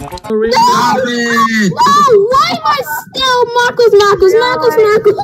No! No! Why am I still Marcos, Marcos, Marcos, Marcos?